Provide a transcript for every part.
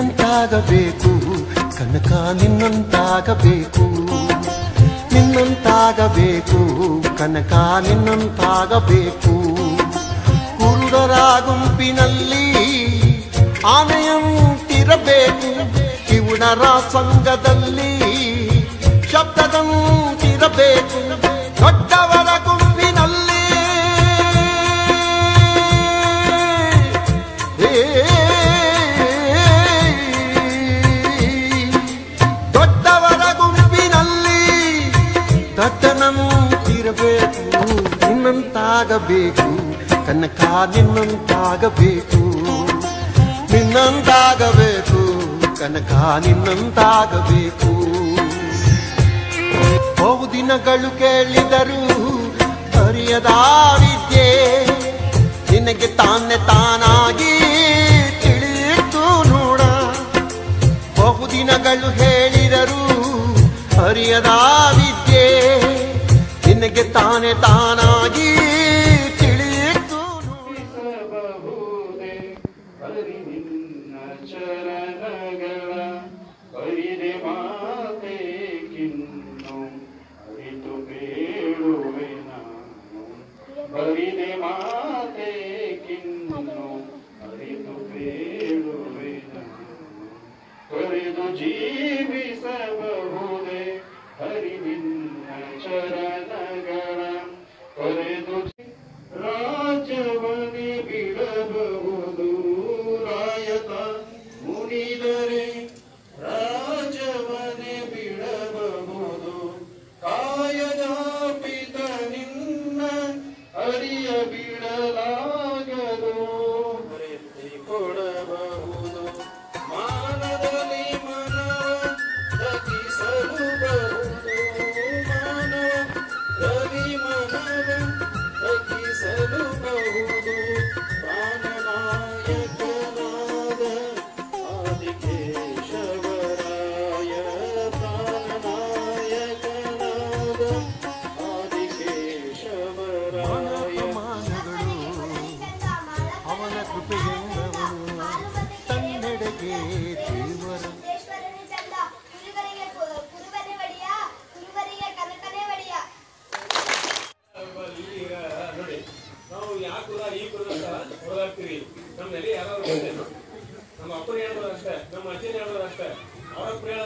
ನಿನ್ನಂತಾಗಬೇಕು. ಕನಕ ನಿನ್ನಂತಾಗಬೇಕು. ನಿನ್ನಂತಾಗಬೇಕು. ಕನಕ ನಿನ್ನಂತಾಗಬೇಕು. ಕುರುಡರ ಗುಂಪಿನಲ್ಲಿ ಆನೆಯಂತಿರಬೇಕು. ಕಿವುಡರ ಸಂಘದಲ್ಲಿ ಶಬ್ದದಂತಿರಬೇಕು. ದೊಡ್ಡವರ ದಟ್ಟನಂತಿರಬೇಕು ನಿನ್ನಂತಾಗಬೇಕು ಕನಕ ನಿನ್ನಂತಾಗಬೇಕು. ನಿನ್ನಂತಾಗಬೇಕು ಕನಕ ನಿನ್ನಂತಾಗಬೇಕು. ಬಹು ದಿನಗಳು ಕೇಳಿದರು ಅರಿಯದ ವಿದ್ಯೆ ನಿನಗೆ ತಾನೆ ತಾನಾಗಿ ಅರಿಯದ ವಿದ್ಯೆ ನಿನಗೆ ತಾನೆ ತಾನಾಗಿ ತಿಳಿಯಿತು ಬಹುದೇ ಹರಿ ನಿನ್ನ ಚರಣಗಳ ಹರಿದೆ ಮಾತೆ ಕಿನ್ನು ಅರಿತು ಬೇಡುವೆ ನಾನು ಹರಿದೆ ಮಾತೆ ಕಿನ್ನು ಅರಿತು ಬೇಡುವೆ ನಾನು ಕರೆದು ಜೀವಿಸಬಹುದೇ हरि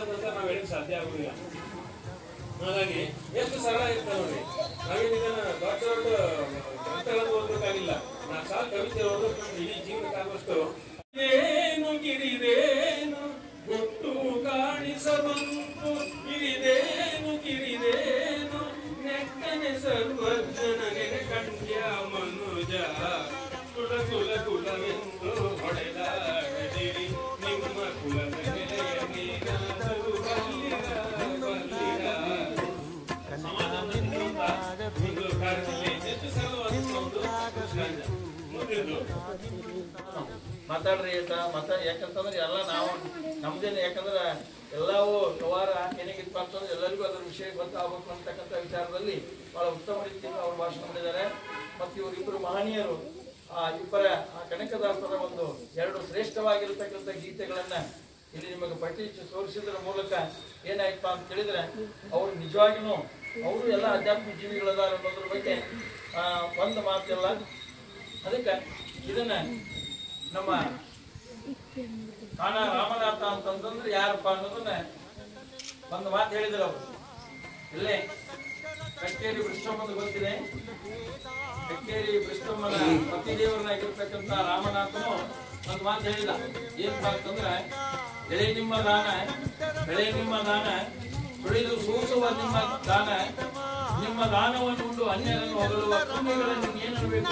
ಹೇಳೋದಂತ ನಾವು ಹೇಳಕ್ ಸಾಧ್ಯ ಆಗುದಿಲ್ಲ. ಹಾಗಾಗಿ ಎಷ್ಟು ಸರಳ ಇರ್ತದೆ ನೋಡಿ ನಾವೇನು ದೊಡ್ಡ ದೊಡ್ಡ ಗ್ರಂಥಗಳನ್ನು ಓದಬೇಕಾಗಿಲ್ಲ ನಾ ಸಾಲ ಕವಿತೆ ಓದಬೇಕು ಇಡೀ ಜೀವನ ಕಾಲದಷ್ಟು ಏನು ಗಿರಿದೇನು ಗೊತ್ತು ಕಾಣಿಸಬಂತು ಗಿರಿದೇನು ಗಿರಿದೇನು ನೆಕ್ಕನೆ ಸರ್ವಜ್ಞನಿಗೆ ಕಂಡ್ಯ ಮನುಜ. ಕುಲ ಕುಲ ಕುಲವೆಂದು ಮಾತಾಡ್ರಿ ಆಯ್ತಾ ಮಾತಾಡಿ ಯಾಕಂತಂದ್ರೆ ಎಲ್ಲ ನಾವು ನಮ್ದೇನು, ಯಾಕಂದ್ರ ಎಲ್ಲವೂ ವ್ಯವಹಾರ ಏನಾಗಿತ್ತು ಅಂತಂದ್ರೆ ಎಲ್ಲರಿಗೂ ಅದ್ರ ವಿಷಯ ಗೊತ್ತಾಗಬೇಕು ಅಂತಕ್ಕಂಥ ವಿಚಾರದಲ್ಲಿ ಬಹಳ ಉತ್ತಮ ರೀತಿಯಿಂದ ಅವರು ಭಾಷಣ ಮಾಡಿದ್ದಾರೆ. ಮತ್ತು ಇವರಿಬ್ಬರು ಮಹನೀಯರು, ಆ ಇಬ್ಬರ, ಆ ಕನಕದಾಸರ ಒಂದು ಎರಡು ಶ್ರೇಷ್ಠವಾಗಿರತಕ್ಕಂಥ ಗೀತೆಗಳನ್ನ ಇಲ್ಲಿ ನಿಮಗೆ ಪಟ್ಟಿ ತೋರಿಸಿದ್ರ ಮೂಲಕ ಏನಾಯ್ತಾ ಅಂತ ಹೇಳಿದ್ರೆ ಅವ್ರು ನಿಜವಾಗಿನೂ, ಅವರು ಎಲ್ಲ ಆಧ್ಯಾತ್ಮಿಕ ಜೀವಿಗಳದಾರ ಅನ್ನೋದ್ರ ಬಗ್ಗೆ ಒಂದು ಮಾತಿಲ್ಲ ಅದಕ್ಕೆ ಇದನ್ನ ನಮ್ಮ ಕಾಣ ರಾಮನಾಥ ಅಂತಂದ್ರೆ ಯಾರಪ್ಪ ಅನ್ನೋದನ್ನ ಒಂದು ಮಾತು ಹೇಳಿದ್ರು ಅವರು. ಇಲ್ಲೇ ಕಟ್ಟೇರಿ ವೃಷ್ಣಮ್ಮನ ಗೊತ್ತಿದೆ. ಕಟ್ಟೇರಿ ವೃಷ್ಣಮ್ಮನ ಪತಿದೇವರನ್ನಾಗಿರ್ತಕ್ಕಂಥ ರಾಮನಾಥನು ಒಂದು ಮಾತು ಹೇಳಿದ. ಏನಪ್ಪ ಅಂತಂದ್ರೆ ಬೆಳೆ ನಿಮ್ಮ ದಾನ, ಬೆಳೆ ನಿಮ್ಮ ದಾನ ಬೆಳೆದು ಸೂಸುವ ನಿಮ್ಮ ದಾನ ನಿಮ್ಮ ದಾನವನ್ನು ಉಂಡು ಅನ್ಯರನ್ನು ಹೊಗಳುವ ಪುಣ್ಯಗಳನ್ನು ಏನಬೇಕು